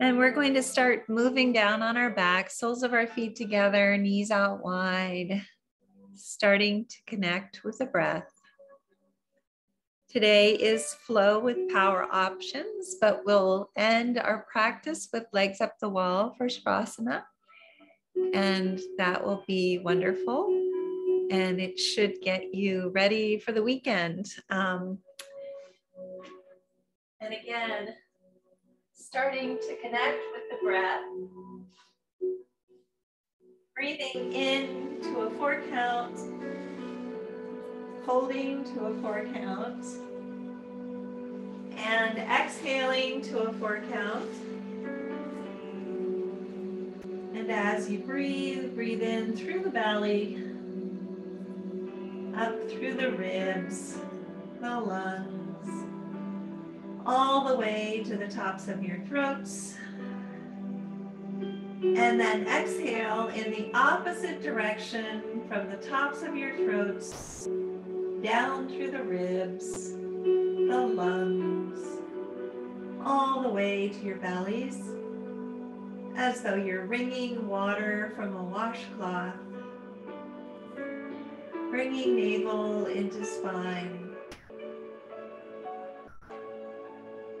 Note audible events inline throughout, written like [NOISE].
And we're going to start moving down on our back, soles of our feet together, knees out wide, starting to connect with the breath. Today is flow with power options, but we'll end our practice with legs up the wall for Shavasana. And that will be wonderful. And it should get you ready for the weekend. Um, and again, starting to connect with the breath. Breathing in to a four count, holding to a four count, and exhaling to a four count. And as you breathe, breathe in through the belly, up through the ribs, the lungs all the way to the tops of your throats. And then exhale in the opposite direction from the tops of your throats down through the ribs, the lungs, all the way to your bellies, as though you're wringing water from a washcloth, bringing navel into spine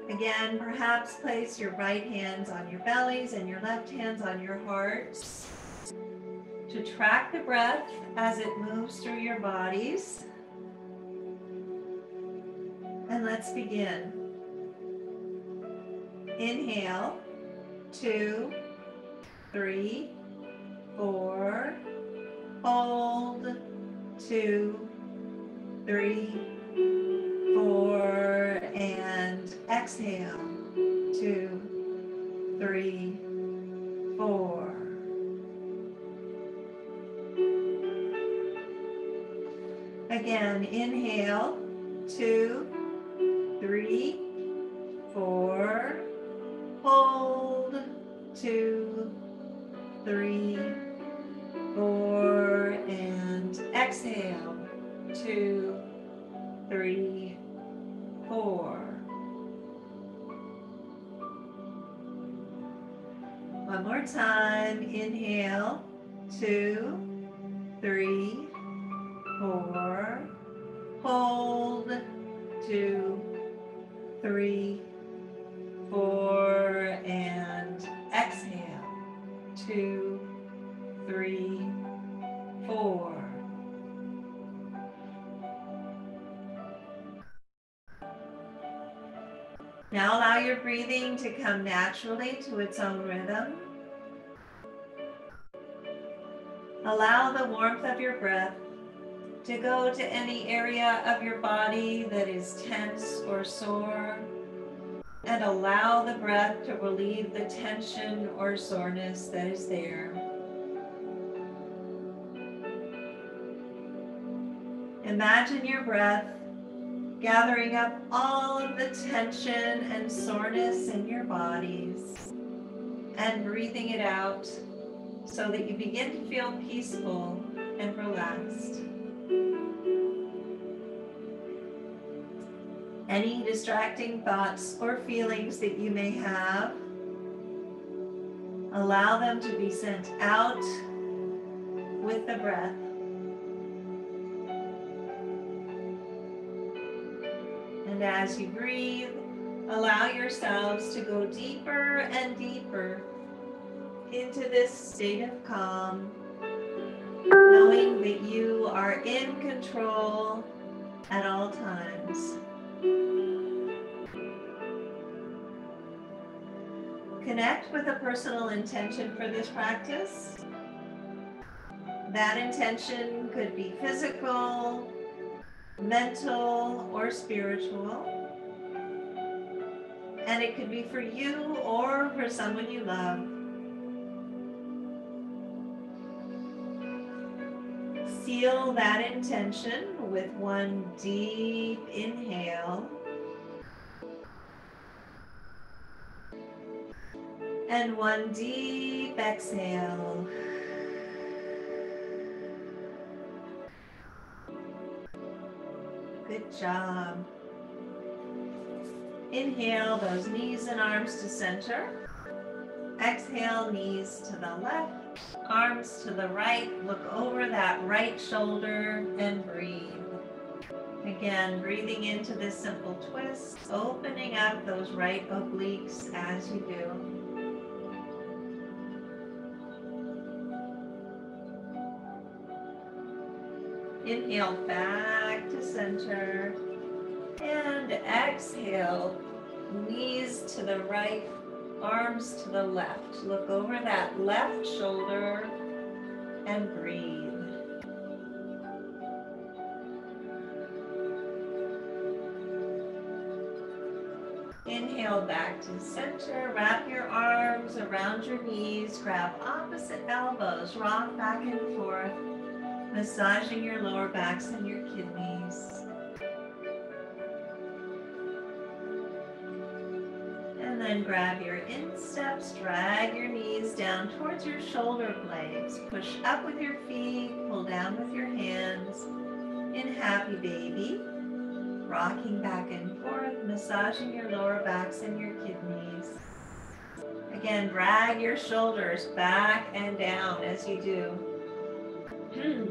Again, perhaps place your right hands on your bellies and your left hands on your hearts to track the breath as it moves through your bodies. And let's begin. Inhale, two, three, four, hold, two, three, four, exhale. Two, three, four. Again, inhale. Two, three, four. Hold. Two, three, Inhale. Two, three, four. Hold. Two, three, four. And exhale. Two, three, four. Now allow your breathing to come naturally to its own rhythm. Allow the warmth of your breath to go to any area of your body that is tense or sore, and allow the breath to relieve the tension or soreness that is there. Imagine your breath gathering up all of the tension and soreness in your bodies and breathing it out so that you begin to feel peaceful and relaxed. Any distracting thoughts or feelings that you may have, allow them to be sent out with the breath. And as you breathe, allow yourselves to go deeper and deeper into this state of calm, knowing that you are in control at all times. Connect with a personal intention for this practice. That intention could be physical, mental, or spiritual. And it could be for you or for someone you love. Seal that intention with one deep inhale. And one deep exhale. Good job. Inhale those knees and arms to center. Exhale, knees to the left, arms to the right. Look over that right shoulder and breathe. Again, breathing into this simple twist, opening up those right obliques as you do. Inhale back to center and exhale, knees to the right, arms to the left. Look over that left shoulder and breathe. Inhale back to center. Wrap your arms around your knees. Grab opposite elbows. Rock back and forth. Massaging your lower backs and your kidneys. And grab your insteps. Drag your knees down towards your shoulder blades. Push up with your feet. Pull down with your hands. In happy baby rocking back and forth, massaging your lower backs and your kidneys. Again, drag your shoulders back and down as you do. Hmm.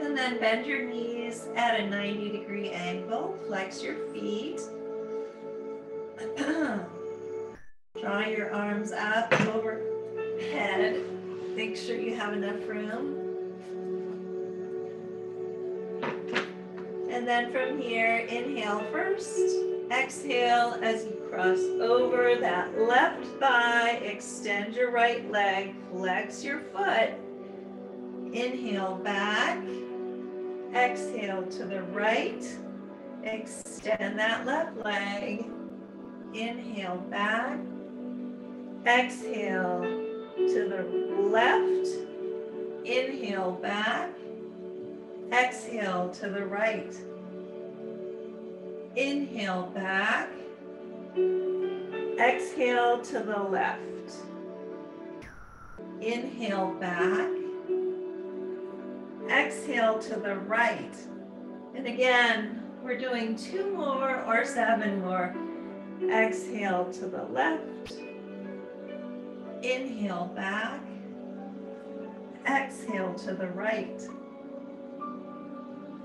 and then bend your knees at a 90 degree angle. Flex your feet. [CLEARS THROAT] Draw your arms up overhead. Make sure you have enough room. And then from here, inhale first, exhale as you cross over that left thigh, extend your right leg, flex your foot. Inhale back, exhale to the right, extend that left leg. Inhale back, exhale to the left, inhale back, exhale to the right. Inhale back. Exhale to the left. Inhale back. Exhale to the right. And again, we're doing two more or seven more. Exhale to the left. Inhale back. Exhale to the right.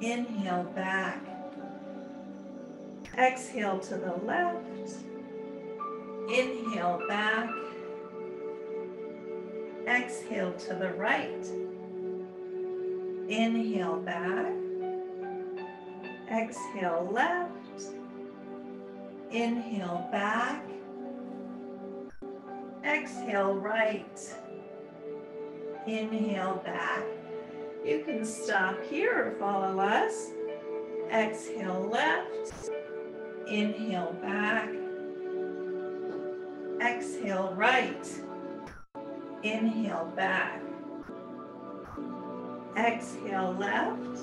Inhale back. Exhale to the left. Inhale back. Exhale to the right. Inhale back. Exhale left. Inhale back. Exhale right. Inhale back. You can stop here or follow us. Exhale left. Inhale back. Exhale right. Inhale back. Exhale left.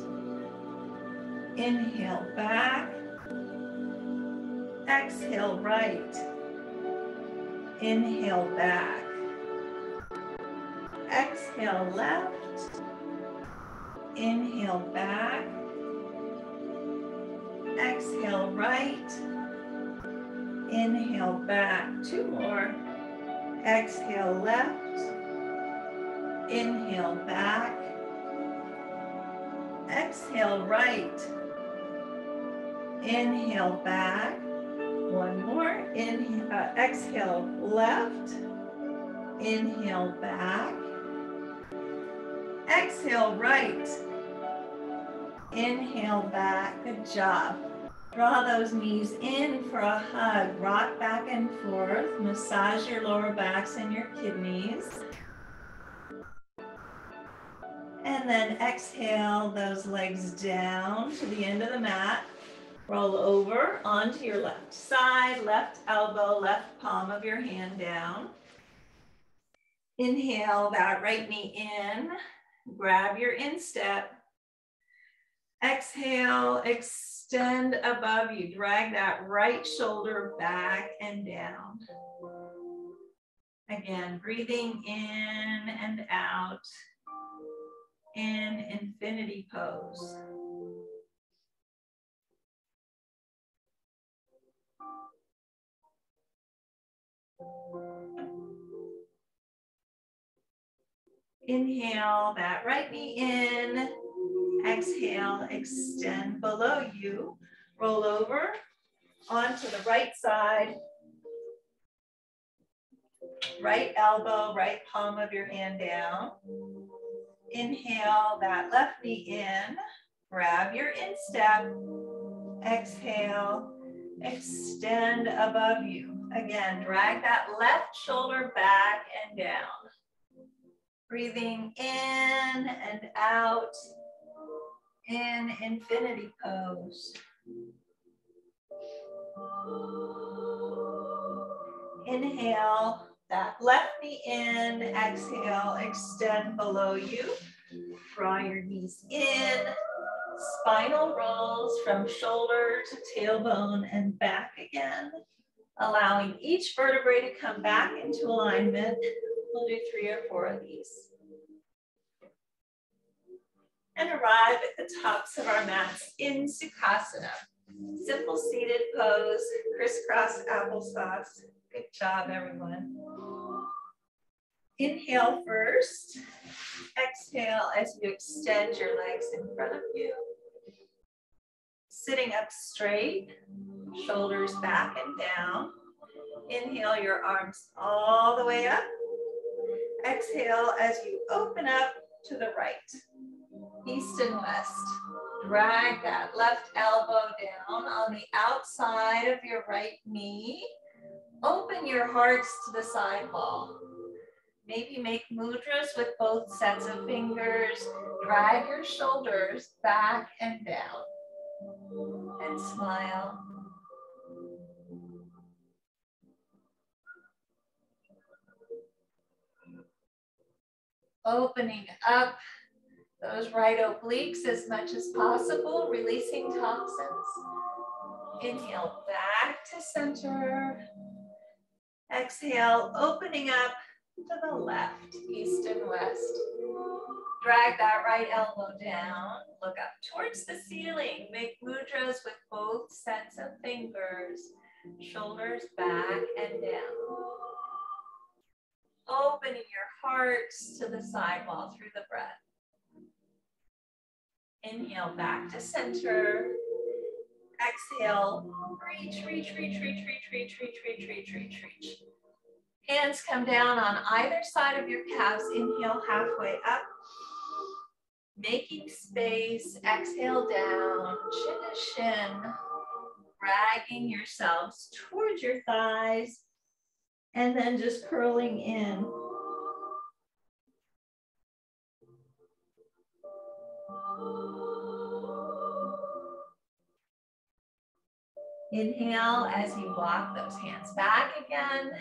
Inhale back. Exhale right. Inhale back. Exhale left. Inhale back. Exhale right. Inhale back. Two more. Exhale left. Inhale back. Exhale right. Inhale back. One more. Inhale, uh, exhale left. Inhale back. Exhale right. Inhale back. Good job. Draw those knees in for a hug. Rock back and forth. Massage your lower backs and your kidneys. And then exhale those legs down to the end of the mat. Roll over onto your left side, left elbow, left palm of your hand down. Inhale that right knee in. Grab your instep. Exhale, extend above you. Drag that right shoulder back and down. Again, breathing in and out in infinity pose. Inhale that right knee in. Exhale, extend below you. Roll over onto the right side. Right elbow, right palm of your hand down. Inhale that left knee in. Grab your instep. Exhale, extend above you. Again, drag that left shoulder back and down. Breathing in and out in infinity pose. Inhale, that left knee in, exhale, extend below you. Draw your knees in, spinal rolls from shoulder to tailbone and back again, allowing each vertebrae to come back into alignment We'll do three or four of these. And arrive at the tops of our mats in Sukhasana. Simple seated pose, crisscross applesauce. Good job, everyone. Inhale first. Exhale as you extend your legs in front of you. Sitting up straight, shoulders back and down. Inhale your arms all the way up exhale as you open up to the right, east and west. Drag that left elbow down on the outside of your right knee. Open your hearts to the side wall. Maybe make mudras with both sets of fingers. Drag your shoulders back and down. And smile. Opening up those right obliques as much as possible, releasing toxins. Inhale back to center. Exhale, opening up to the left, east and west. Drag that right elbow down. Look up towards the ceiling. Make mudras with both sets of fingers. Shoulders back and down opening your heart to the sidewall through the breath. Inhale back to center. Exhale, reach, reach, reach, reach, reach, reach, reach, reach, reach, reach, reach. Hands come down on either side of your calves. Inhale halfway up. Making space, exhale down, chin to shin, dragging yourselves towards your thighs, and then just curling in. Inhale as you walk those hands back again.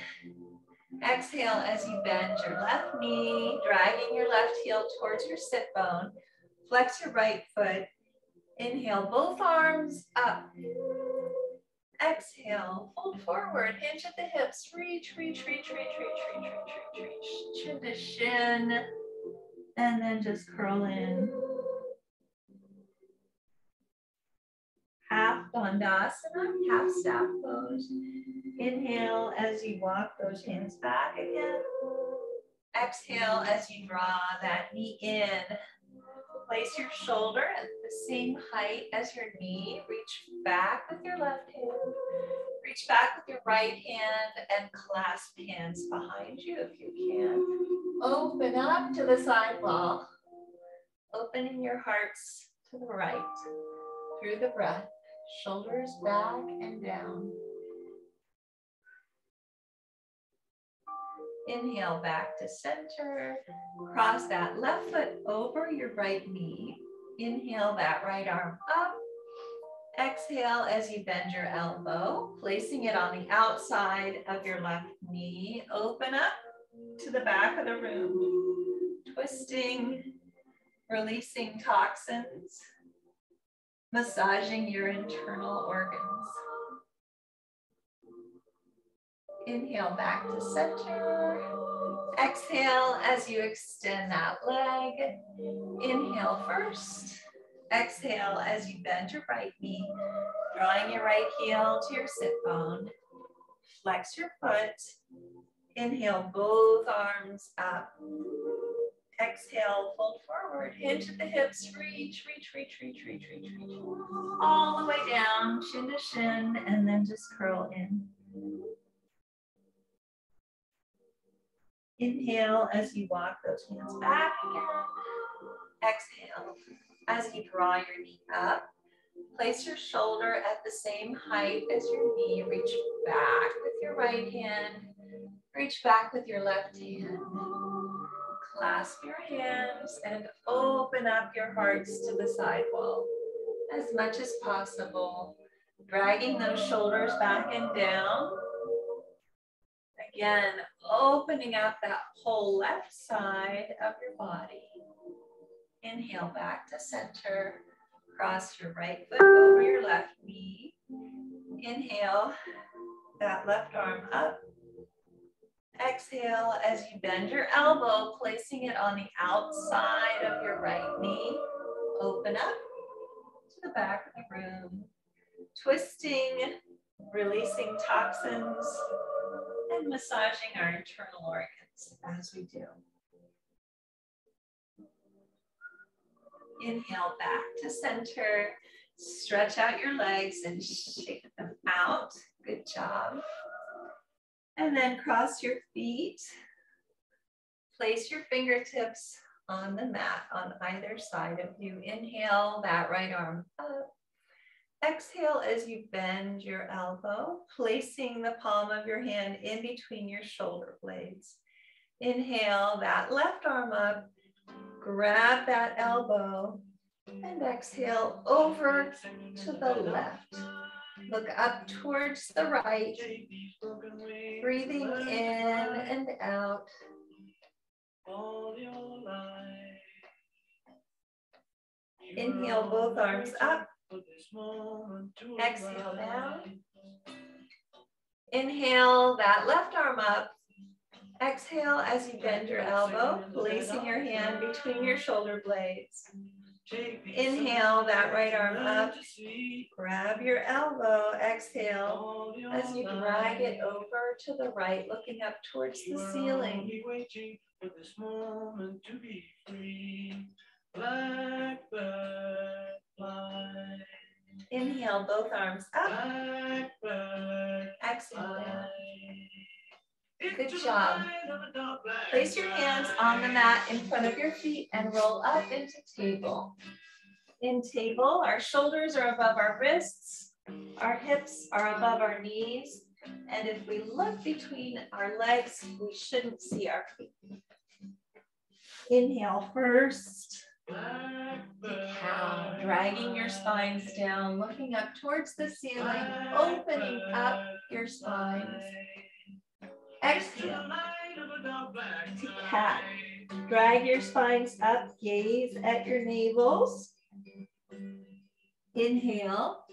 Exhale as you bend your left knee, dragging your left heel towards your sit bone. Flex your right foot. Inhale, both arms up. Exhale, fold forward, hinge at the hips, reach, reach, reach, reach, reach, reach, reach, reach, reach, chin to shin, and then just curl in. Half Dandasana, half staff pose. Inhale as you walk those hands back again. Exhale as you draw that knee in. Place your shoulder at the same height as your knee. Reach back with your left hand. Reach back with your right hand and clasp hands behind you if you can. Open up to the side wall. Opening your hearts to the right through the breath. Shoulders back and down. Inhale back to center. Cross that left foot over your right knee. Inhale that right arm up. Exhale as you bend your elbow, placing it on the outside of your left knee. Open up to the back of the room. Twisting, releasing toxins, massaging your internal organs. Inhale back to center. Exhale as you extend that leg. Inhale first. Exhale as you bend your right knee, drawing your right heel to your sit bone. flex your foot. Inhale, both arms up. Exhale, fold forward, hinge at the hips, reach, reach, reach, reach, reach, reach, reach. All the way down, shin to shin, and then just curl in. Inhale as you walk those hands back again. Exhale as you draw your knee up. Place your shoulder at the same height as your knee. Reach back with your right hand. Reach back with your left hand. Clasp your hands and open up your hearts to the side wall as much as possible. Dragging those shoulders back and down. Again, opening up that whole left side of your body. Inhale back to center. Cross your right foot over your left knee. Inhale that left arm up. Exhale as you bend your elbow, placing it on the outside of your right knee. Open up to the back of the room. Twisting, releasing toxins, and massaging our internal organs as we do. Inhale back to center. Stretch out your legs and shake them out. Good job. And then cross your feet. Place your fingertips on the mat on either side of you. Inhale that right arm up. Exhale as you bend your elbow, placing the palm of your hand in between your shoulder blades. Inhale that left arm up, grab that elbow, and exhale over to the left. Look up towards the right, breathing in and out. Inhale both arms up. Exhale down. Inhale that left arm up. Exhale as you bend your elbow, placing your hand between your shoulder blades. Inhale that right arm up. Grab your elbow. Exhale as you drag it over to the right, looking up towards the ceiling. Blackbird Inhale, both arms up. Exhale down. Good job. Place your hands on the mat in front of your feet and roll up into table. In table, our shoulders are above our wrists, our hips are above our knees, and if we look between our legs, we shouldn't see our feet. Inhale first cow, dragging your spines down, looking up towards the ceiling, opening up your spines. Exhale to cat. Drag your spines up, gaze at your navels. Inhale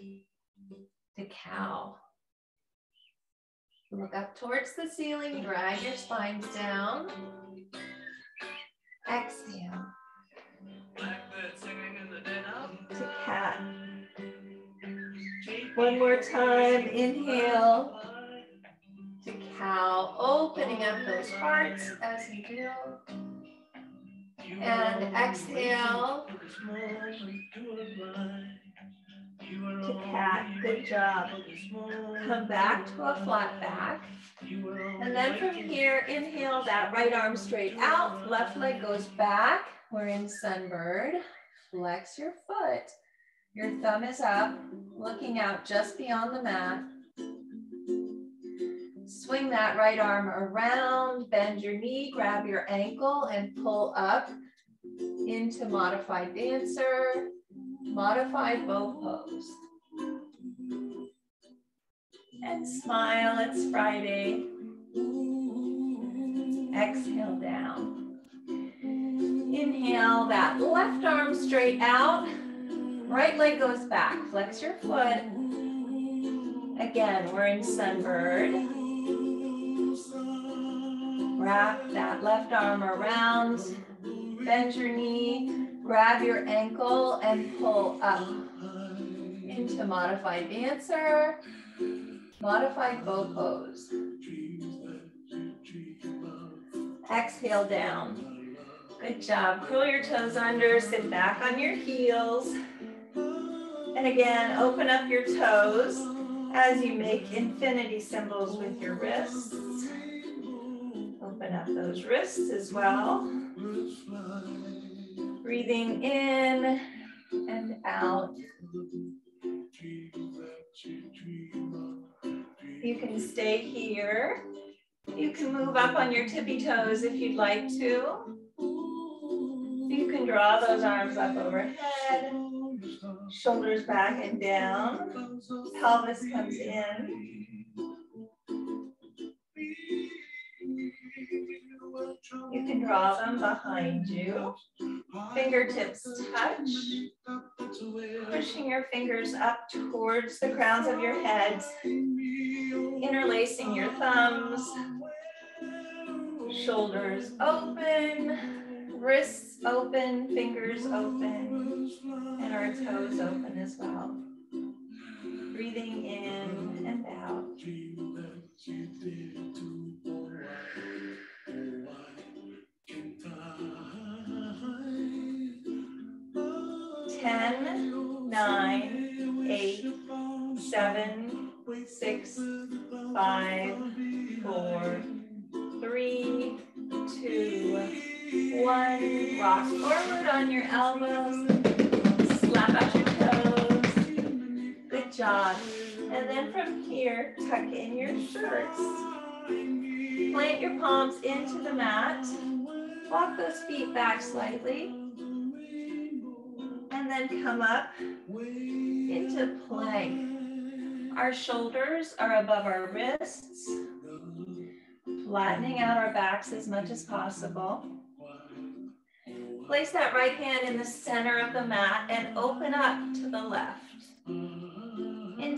to cow. Look up towards the ceiling, drag your spines down. Exhale One more time, inhale to cow, opening up those hearts as you do. And exhale to cat, good job. Come back to a flat back. And then from here, inhale that right arm straight out, left leg goes back. We're in sunbird. Flex your foot. Your thumb is up, looking out just beyond the mat. Swing that right arm around, bend your knee, grab your ankle and pull up into modified dancer, modified bow pose. And smile, it's Friday. Exhale down. Inhale that left arm straight out. Right leg goes back. Flex your foot. Again, we're in sunbird. Wrap that left arm around. Bend your knee. Grab your ankle and pull up into modified dancer. Modified bow pose. Exhale down. Good job. Curl your toes under, sit back on your heels. And again, open up your toes as you make infinity symbols with your wrists. Open up those wrists as well. Breathing in and out. You can stay here. You can move up on your tippy toes if you'd like to. You can draw those arms up overhead, shoulders back and down, pelvis comes in. You can draw them behind you. Fingertips touch. Pushing your fingers up towards the crowns of your heads. Interlacing your thumbs. Shoulders open. Wrists open. Fingers open. And our toes open as well. Breathing in and out. Ten, nine, eight, seven, six, five, four, three, two, one. Rock forward on your elbows. And then from here, tuck in your shirts. Plant your palms into the mat. Walk those feet back slightly. And then come up into plank. Our shoulders are above our wrists, flattening out our backs as much as possible. Place that right hand in the center of the mat and open up to the left.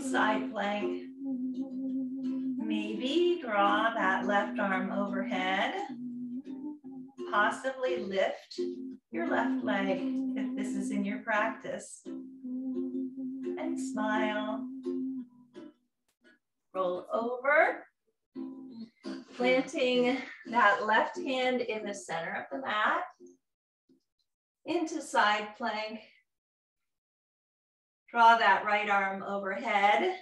Inside plank. Maybe draw that left arm overhead. Possibly lift your left leg if this is in your practice. And smile. Roll over. Planting that left hand in the center of the mat. Into side plank. Draw that right arm overhead.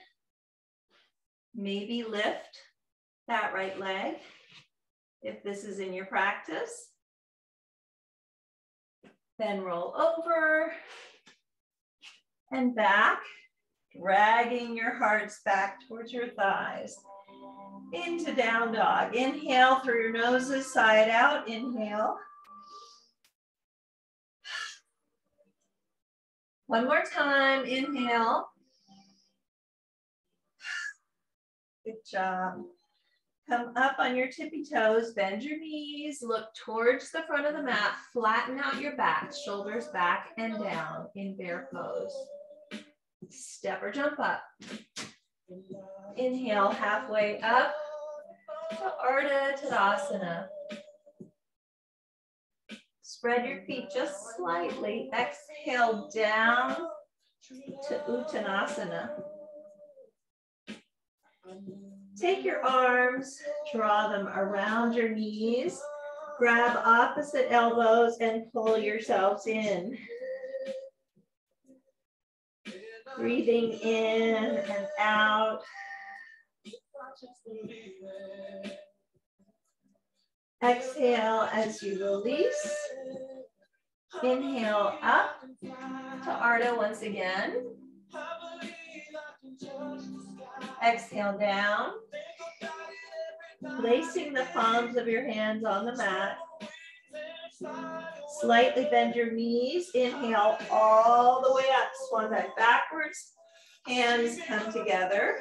Maybe lift that right leg if this is in your practice. Then roll over and back, dragging your hearts back towards your thighs. Into down dog. Inhale through your noses, side out. Inhale. One more time. Inhale. Good job. Come up on your tippy toes, bend your knees, look towards the front of the mat, flatten out your back, shoulders back and down in bear pose. Step or jump up. Inhale halfway up to Ardha Tadasana. Spread your feet just slightly. Exhale down to Uttanasana. Take your arms, draw them around your knees. Grab opposite elbows and pull yourselves in. Breathing in and out. Exhale as you release. Inhale up to Ardha once again. Exhale down. Placing the palms of your hands on the mat. Slightly bend your knees. Inhale all the way up. Swan dive backwards. Hands come together.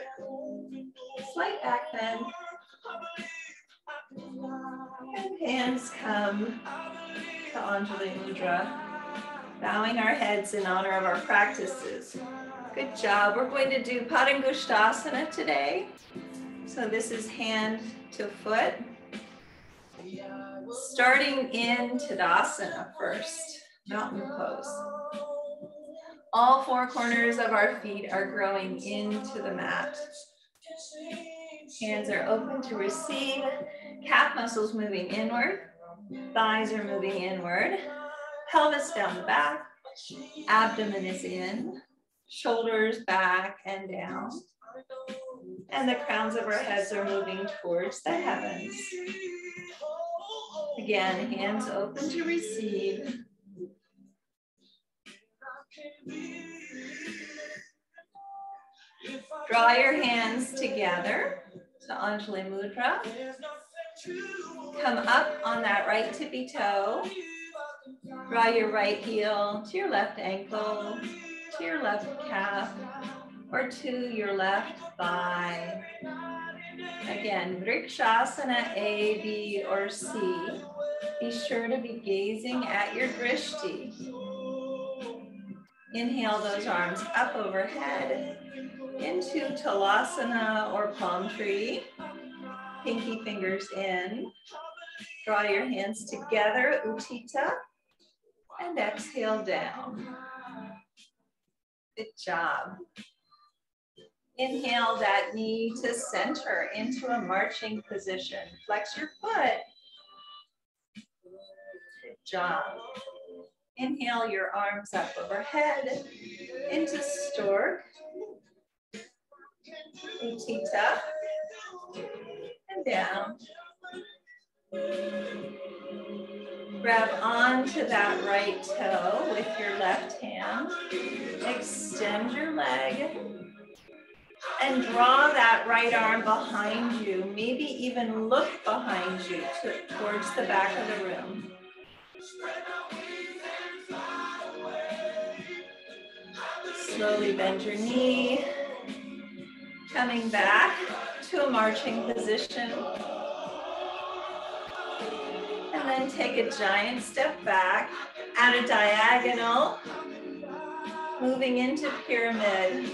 Slight back bend. And hands come to Anjali Mudra. Bowing our heads in honor of our practices. Good job. We're going to do Padangusthasana today. So this is hand to foot. Starting in Tadasana first, mountain pose. All four corners of our feet are growing into the mat. Hands are open to receive. Calf muscles moving inward. Thighs are moving inward. Pelvis down the back. Abdomen is in. Shoulders back and down. And the crowns of our heads are moving towards the heavens. Again, hands open to receive. Draw your hands together to Anjali Mudra. Come up on that right tippy toe. Draw your right heel to your left ankle, to your left calf, or to your left thigh. Again, Vrikshasana A, B, or C. Be sure to be gazing at your drishti. Inhale those arms up overhead into Talasana or palm tree. Pinky fingers in. Draw your hands together, Utthita, and exhale down. Good job. Inhale that knee to center into a marching position. Flex your foot. Good job. Inhale your arms up overhead into stork. Utthita. And down. Grab onto that right toe with your left hand. Extend your leg. And draw that right arm behind you. Maybe even look behind you to, towards the back of the room. Slowly bend your knee. Coming back to a marching position. And then take a giant step back at a diagonal, moving into pyramid.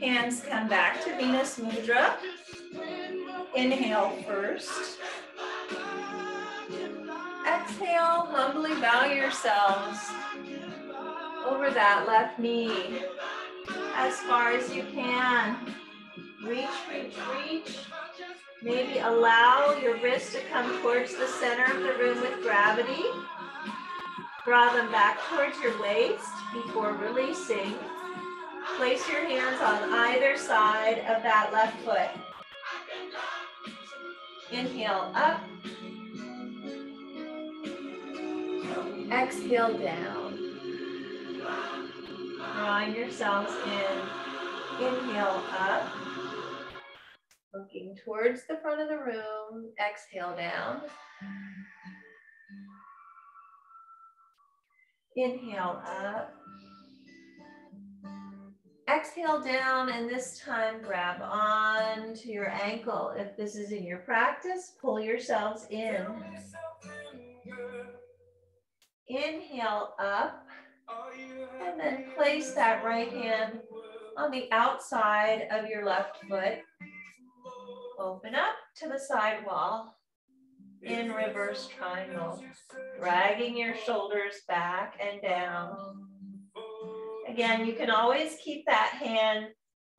Hands come back to Venus Mudra. Inhale first. Exhale, humbly bow yourselves over that left knee as far as you can. Reach, reach, reach. Maybe allow your wrists to come towards the center of the room with gravity. Draw them back towards your waist before releasing. Place your hands on either side of that left foot. Inhale up. Exhale down. Drawing yourselves in. Inhale up. Looking towards the front of the room. Exhale down. Inhale up. Exhale down and this time grab on to your ankle. If this is in your practice, pull yourselves in. Inhale up and then place that right hand on the outside of your left foot. Open up to the side wall in reverse triangle, dragging your shoulders back and down. Again, you can always keep that hand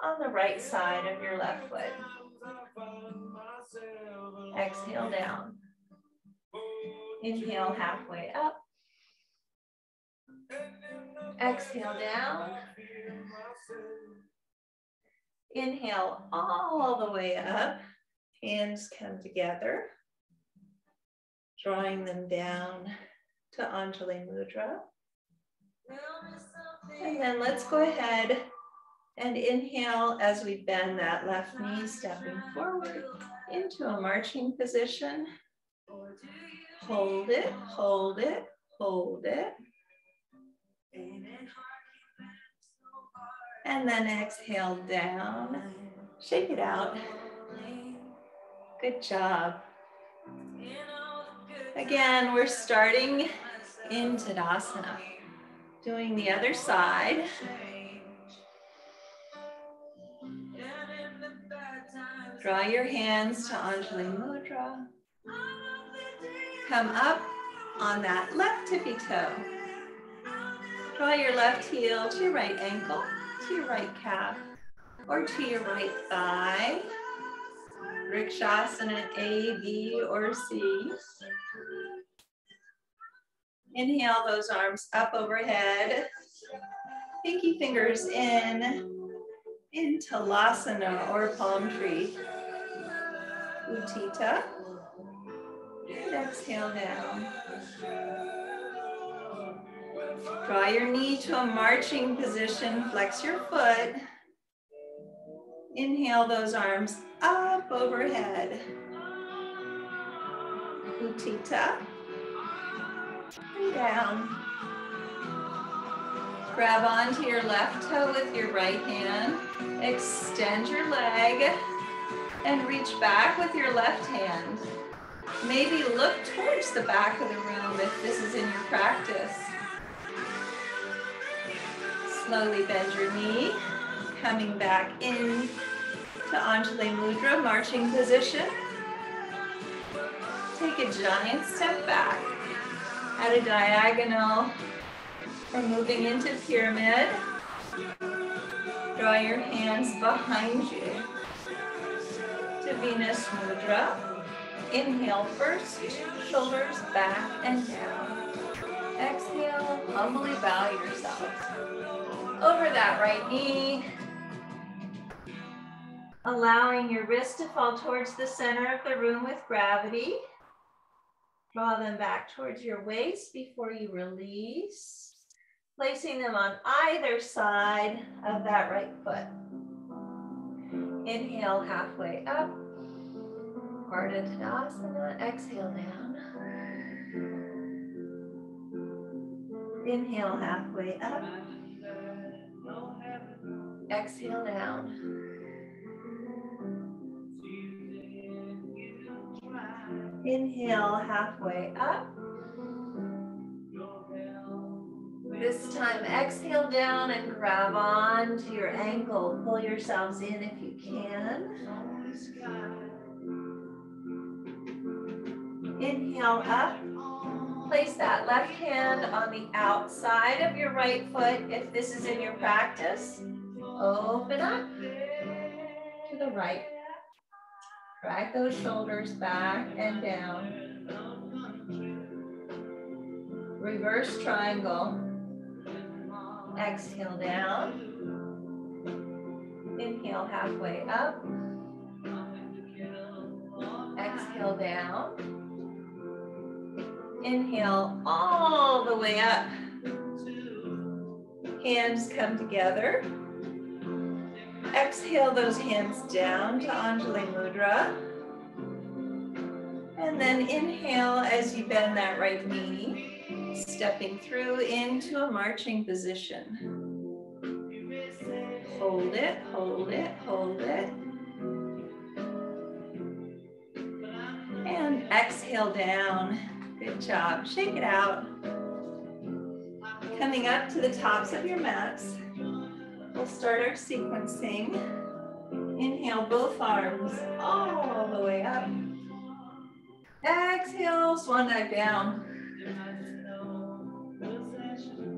on the right side of your left foot. Exhale down. Inhale halfway up. Exhale down. Inhale all the way up. Hands come together. Drawing them down to Anjali Mudra. And then let's go ahead and inhale as we bend that left knee, stepping forward into a marching position. Hold it, hold it, hold it. And then exhale down. Shake it out. Good job. Again, we're starting in Tadasana. Doing the other side. Draw your hands to Anjali Mudra. Come up on that left tippy toe. Draw your left heel to your right ankle, to your right calf, or to your right thigh. Vrikshasana A, B, or C. Inhale those arms up overhead. Pinky fingers in, in Talasana or palm tree. Utthita. And exhale down. Draw your knee to a marching position. Flex your foot. Inhale those arms up overhead. Utthita. And down. Grab onto your left toe with your right hand. Extend your leg and reach back with your left hand. Maybe look towards the back of the room if this is in your practice. Slowly bend your knee, coming back in to Anjali Mudra, marching position. Take a giant step back at a diagonal or moving into pyramid. Draw your hands behind you to Venus Mudra. Inhale first, shoulders back and down. Exhale, humbly bow yourself. Over that right knee, allowing your wrist to fall towards the center of the room with gravity. Draw them back towards your waist before you release, placing them on either side of that right foot. Inhale halfway up, Ardha Tadasana, exhale down. Inhale halfway up, exhale down. Inhale halfway up. This time exhale down and grab on to your ankle. Pull yourselves in if you can. Inhale up. Place that left hand on the outside of your right foot if this is in your practice. Open up to the right. Drag those shoulders back and down. Reverse triangle. Exhale down. Inhale halfway up. Exhale down. Inhale all the way up. Hands come together. Exhale those hands down to Anjali Mudra. And then inhale as you bend that right knee, stepping through into a marching position. Hold it, hold it, hold it. And exhale down. Good job. Shake it out. Coming up to the tops of your mats. We'll start our sequencing. Inhale both arms all the way up. Exhale, swan dive down.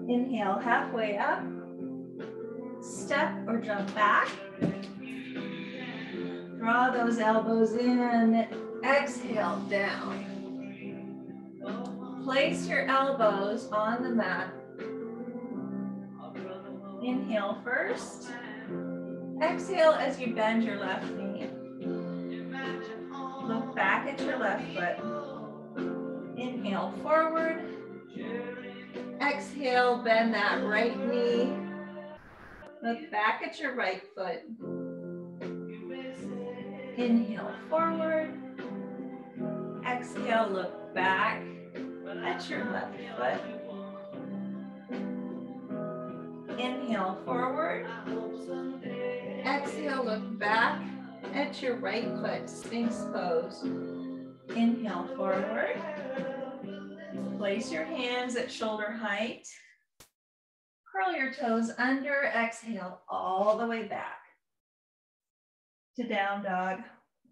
Inhale halfway up. Step or jump back. Draw those elbows in. Exhale down. Place your elbows on the mat Inhale first. Exhale as you bend your left knee. Look back at your left foot. Inhale forward. Exhale, bend that right knee. Look back at your right foot. Inhale forward. Exhale, look back at your left foot. Inhale forward. Exhale, look back at your right foot, Sphinx pose. Inhale forward. Place your hands at shoulder height. Curl your toes under, exhale all the way back to down dog.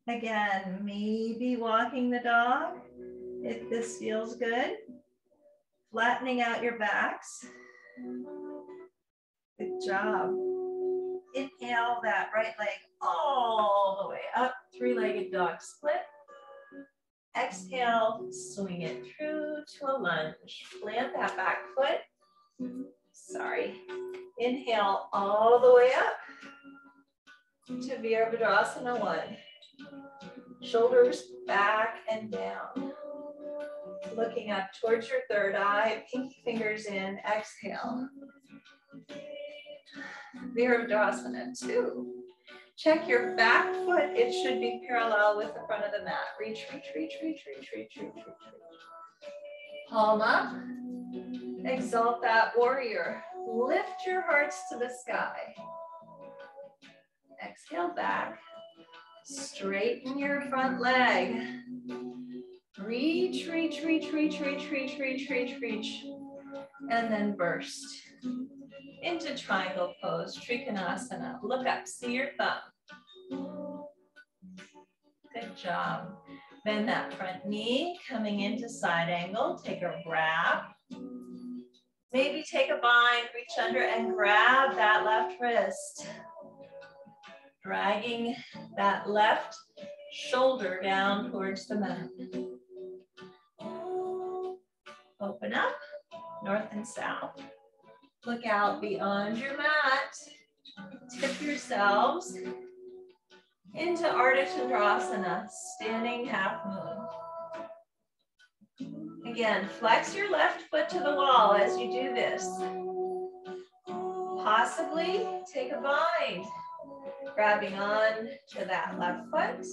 Again, maybe walking the dog if this feels good. Flattening out your backs. Good job. Inhale that right leg all the way up, three-legged dog split. Exhale, swing it through to a lunge. Plant that back foot. Sorry. Inhale all the way up to Virabhadrasana 1. Shoulders back and down. Looking up towards your third eye, pinky fingers in, exhale. Virabhadrasana 2. Check your back foot. It should be parallel with the front of the mat. Reach, reach, reach, reach, reach, reach, reach, reach, reach. Palm up. Exalt that warrior. Lift your hearts to the sky. Exhale back. Straighten your front leg. Reach, reach, reach, reach, reach, reach, reach, reach, reach. And then burst into triangle pose, Trikonasana. Look up, see your thumb. Good job. Bend that front knee, coming into side angle. Take a wrap. Maybe take a bind, reach under and grab that left wrist. Dragging that left shoulder down towards the mat. Open up, north and south. Look out beyond your mat. Tip yourselves into Ardha Chandrasana, standing half moon. Again, flex your left foot to the wall as you do this. Possibly take a bind, grabbing on to that left foot,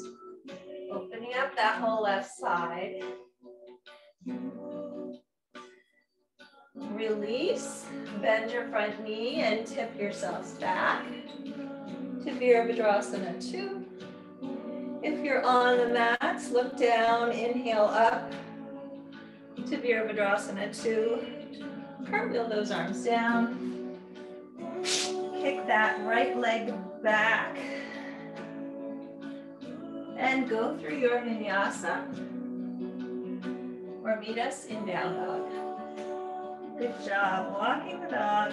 opening up that whole left side. Release, bend your front knee and tip yourselves back to Virabhadrasana 2. If you're on the mats, look down, inhale up to Virabhadrasana 2. Cartwheel those arms down. Kick that right leg back. And go through your vinyasa or meet us in down dog. Good job. Walking the dog.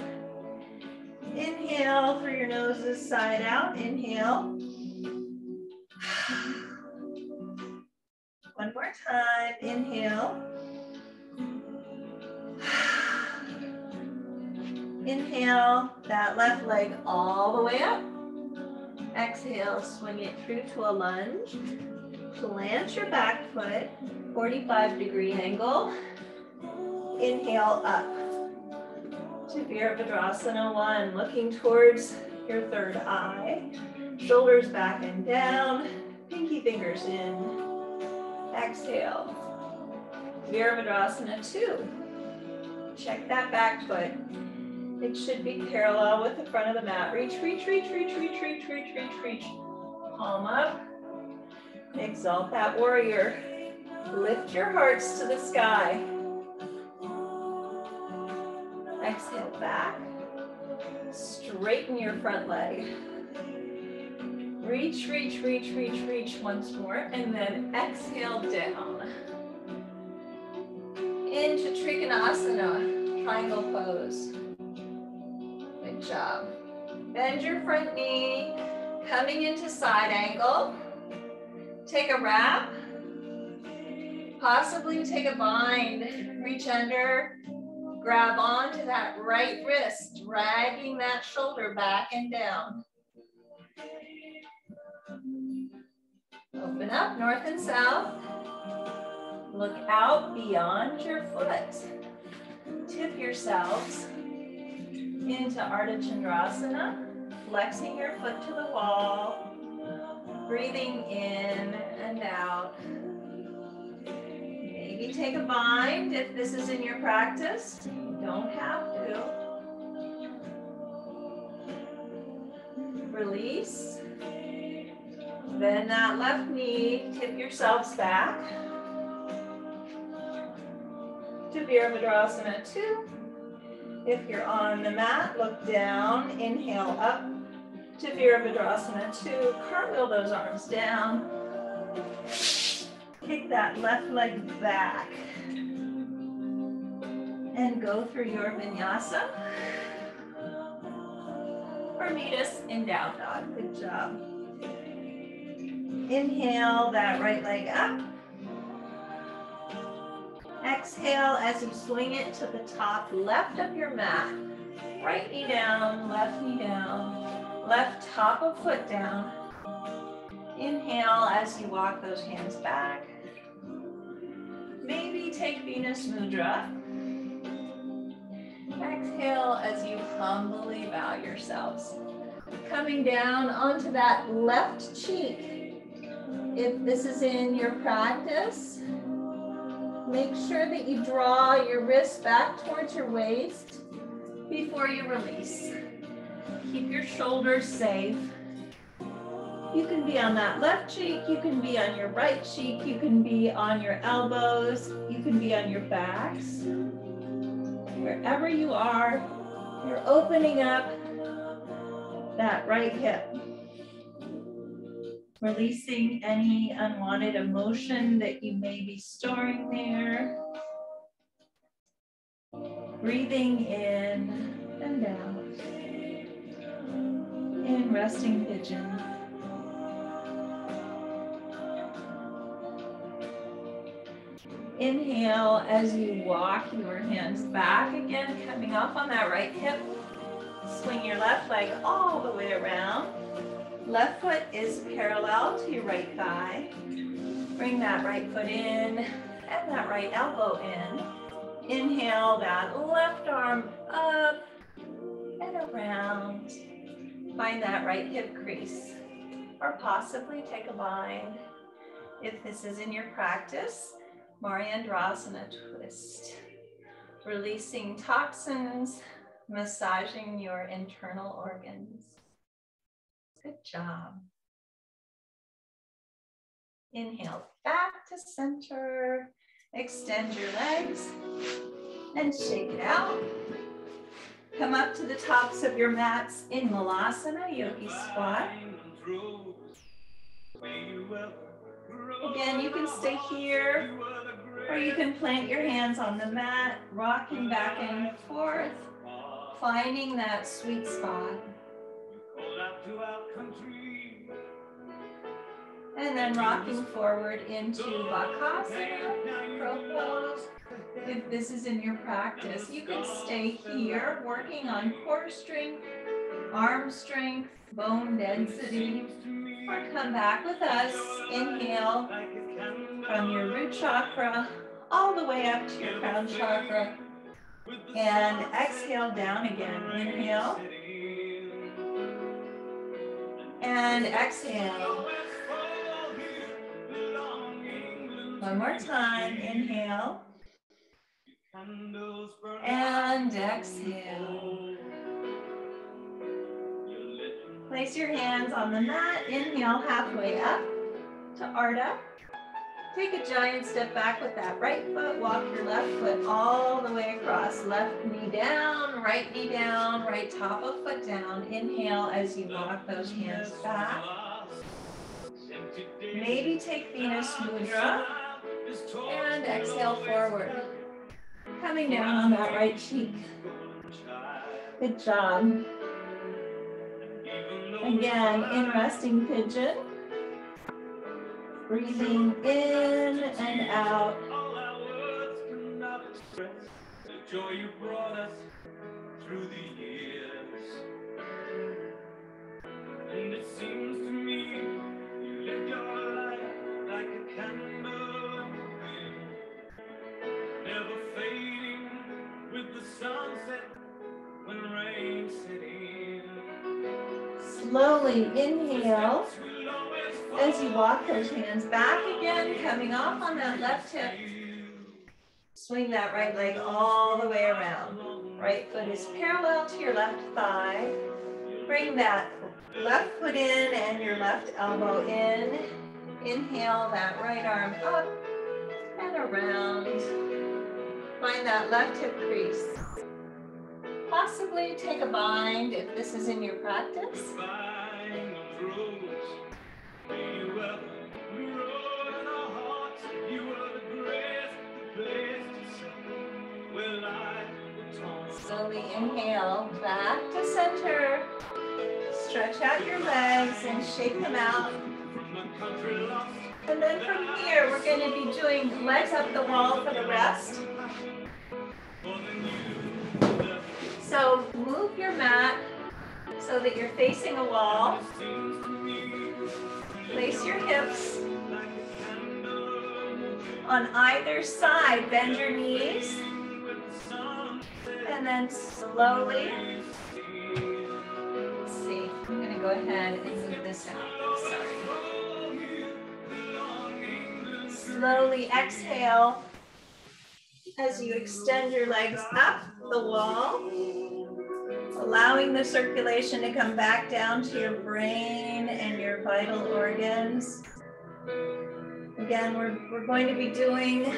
Inhale through your noses, side out. Inhale. [SIGHS] One more time. Inhale. [SIGHS] Inhale that left leg all the way up. Exhale, swing it through to a lunge. Plant your back foot, 45 degree angle inhale up to Virabhadrasana 1, looking towards your third eye. Shoulders back and down, pinky fingers in. Exhale. Virabhadrasana 2. Check that back foot. It should be parallel with the front of the mat. Reach, reach, reach, reach, reach, reach, reach, reach, reach. Palm up. Exalt that warrior. Lift your hearts to the sky. Exhale back. Straighten your front leg. Reach, reach, reach, reach, reach once more. And then exhale down. Into Trikonasana, triangle pose. Good job. Bend your front knee, coming into side angle. Take a wrap. Possibly take a bind. Reach under Grab onto that right wrist, dragging that shoulder back and down. Open up north and south. Look out beyond your foot. Tip yourselves into Ardha Chandrasana, flexing your foot to the wall, breathing in and out. Maybe take a bind if this is in your practice. You don't have to. Release. Bend that left knee, tip yourselves back. To Virabhadrasana 2. If you're on the mat, look down, inhale up to Virabhadrasana 2. Cartwheel those arms down. Kick that left leg back. And go through your vinyasa. or meet us in down dog. Good job. Inhale that right leg up. Exhale as you swing it to the top left of your mat. Right knee down, left knee down, left top of foot down. Inhale as you walk those hands back. Take Venus Mudra. Exhale as you humbly bow yourselves. Coming down onto that left cheek. If this is in your practice, make sure that you draw your wrist back towards your waist before you release. Keep your shoulders safe. You can be on that left cheek, you can be on your right cheek, you can be on your elbows, you can be on your backs. Wherever you are, you're opening up that right hip. Releasing any unwanted emotion that you may be storing there. Breathing in and out. In resting pigeon. Inhale as you walk your hands back again, coming off on that right hip. Swing your left leg all the way around. Left foot is parallel to your right thigh. Bring that right foot in and that right elbow in. Inhale that left arm up and around. Find that right hip crease or possibly take a bind if this is in your practice. Matsyendrasana twist. Releasing toxins, massaging your internal organs. Good job. Inhale back to center. Extend your legs and shake it out. Come up to the tops of your mats in Malasana, Yogi Squat. Again, you can stay here or you can plant your hands on the mat, rocking back and forth, finding that sweet spot. And then rocking forward into Bakasana, crow. If this is in your practice, you can stay here working on core strength, arm strength, bone density, or come back with us. Inhale from your root chakra all the way up to your crown chakra. And exhale down again. Inhale. And exhale. One more time. Inhale. And exhale. Place your hands on the mat. Inhale halfway up to Ardha. Take a giant step back with that right foot. Walk your left foot all the way across. Left knee down, right knee down, right top of foot down. Inhale as you walk those hands back. Maybe take Venus Mudra and exhale forward. Coming down on that right cheek. Good job. Again, in resting pigeon. Breathing in and out. The joy you brought us through the years. And it seems to me you lived your life like a candle never fading with the sunset when rain in. Slowly inhale as you walk those hands back again, coming off on that left hip. Swing that right leg all the way around. Right foot is parallel to your left thigh. Bring that left foot in and your left elbow in. Inhale that right arm up and around. Find that left hip crease. Possibly take a bind if this is in your practice. Back to center. stretch out your legs and shake them out. And then from here, we're going to be doing legs up the wall for the rest. So move your mat so that you're facing a wall. Place your hips on either side. Bend your knees. And then slowly, let's see, I'm to go ahead and move this out. Sorry. Slowly exhale as you extend your legs up the wall, allowing the circulation to come back down to your brain and your vital organs. Again, we're, we're going to be doing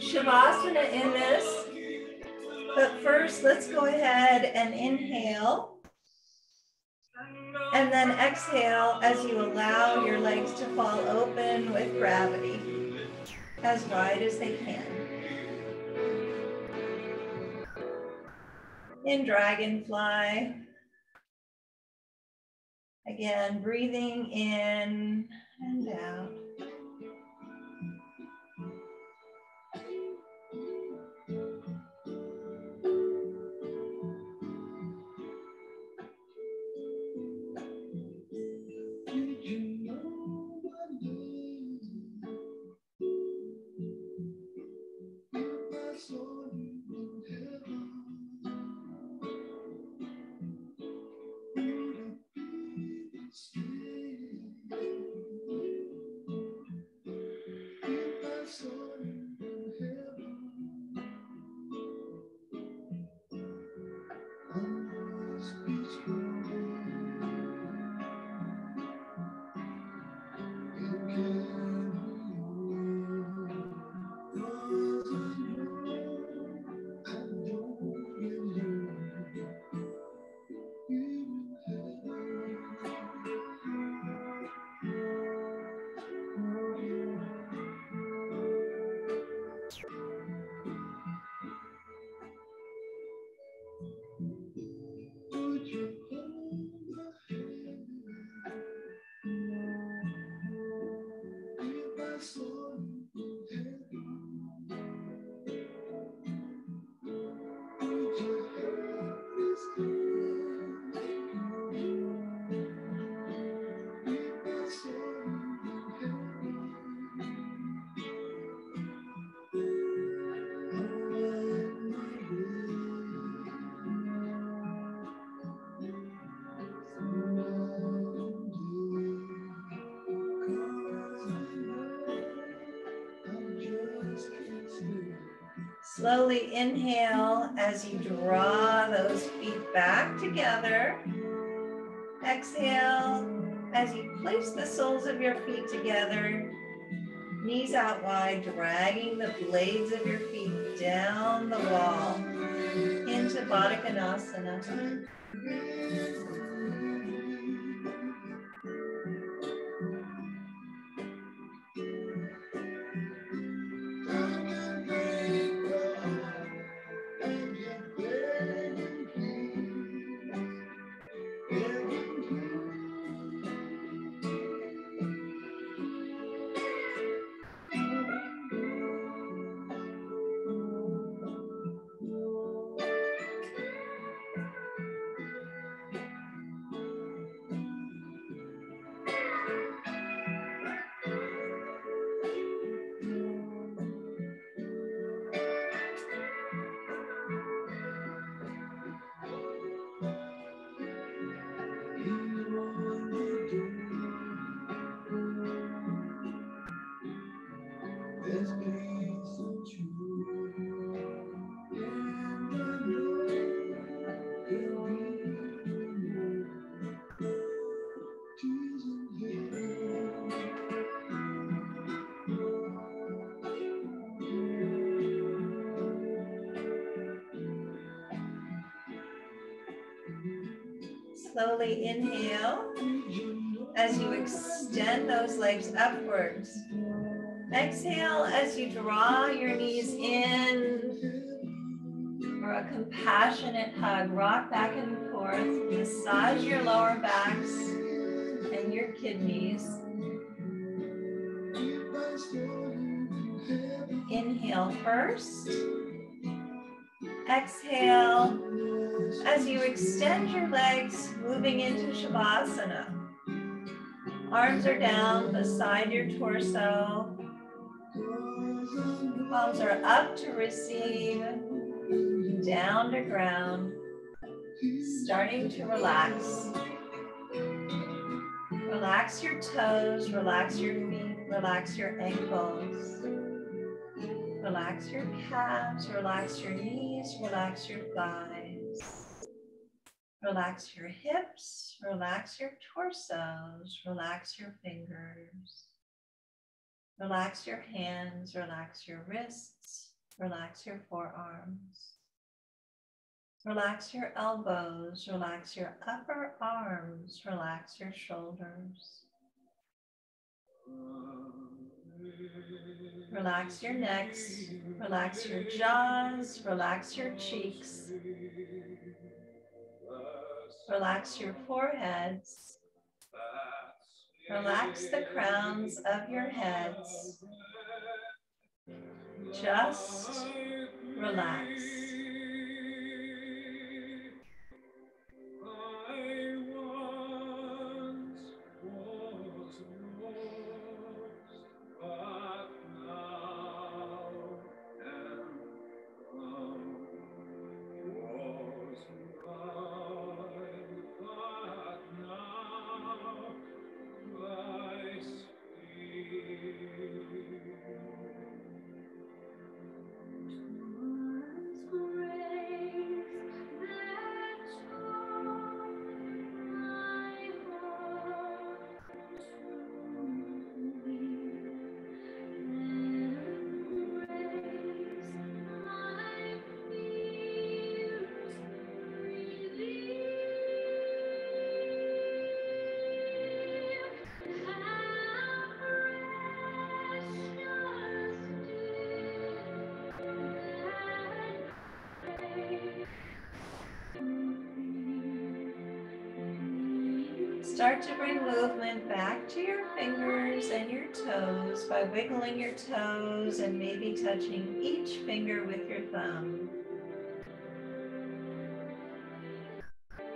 Shavasana in this. But first, let's go ahead and inhale. And then exhale as you allow your legs to fall open with gravity as wide as they can. In dragonfly. Again, breathing in and out. Slowly inhale as you draw those feet back together. Exhale as you place the soles of your feet together, knees out wide, dragging the blades of your feet down the wall into Baddha Konasana. Slowly inhale as you extend those legs upwards. Exhale as you draw your knees in or a compassionate hug. Rock back and forth. Massage your lower backs and your kidneys. Inhale first. Exhale as you extend your legs, moving into Shavasana. Arms are down beside your torso. Palms are up to receive, down to ground, starting to relax. Relax your toes, relax your feet, relax your ankles. Relax your calves, relax your knees, relax your thighs. Relax your hips, relax your torsos, relax your fingers. Relax your hands, relax your wrists, relax your forearms. Relax your elbows, relax your upper arms, relax your shoulders. Relax your necks, relax your jaws, relax your cheeks. Relax your foreheads. Relax the crowns of your heads. Just relax. Touching each finger with your thumb.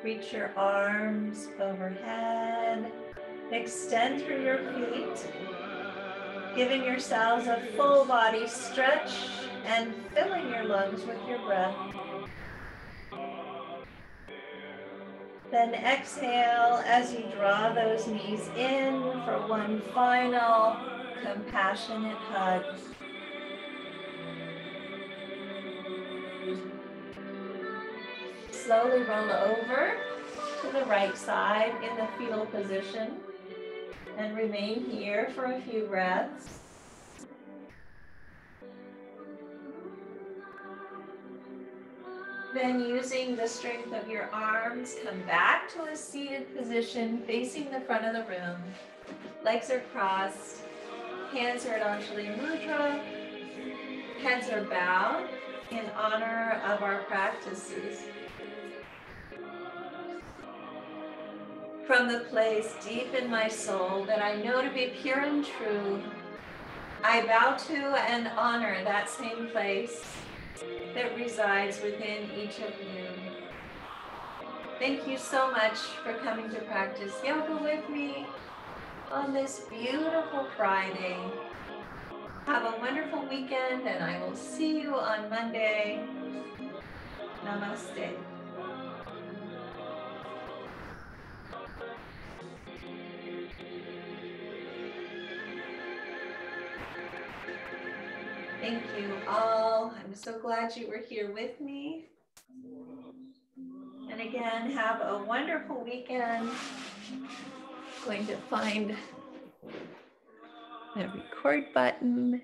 Reach your arms overhead. Extend through your feet, giving yourselves a full body stretch and filling your lungs with your breath. Then exhale as you draw those knees in for one final compassionate hug. Slowly roll over to the right side in the fetal position and remain here for a few breaths. Then using the strength of your arms, come back to a seated position facing the front of the room. Legs are crossed, hands are at Anjali Mudra, heads are bowed in honor of our practices. From the place deep in my soul that I know to be pure and true, I bow to and honor that same place that resides within each of you. Thank you so much for coming to practice yoga with me on this beautiful Friday. Have a wonderful weekend, and I will see you on Monday. Namaste. Thank you all. I'm so glad you were here with me. And again, have a wonderful weekend. Going to find the record button.